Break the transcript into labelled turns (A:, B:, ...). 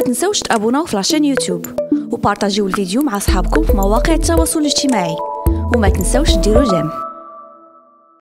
A: تنسوش تابوناو في la chaîne YouTube وبارطاجيو الفيديو مع أصحابكم في مواقع التواصل الاجتماعي. وما تنسوش ديروا j'aime.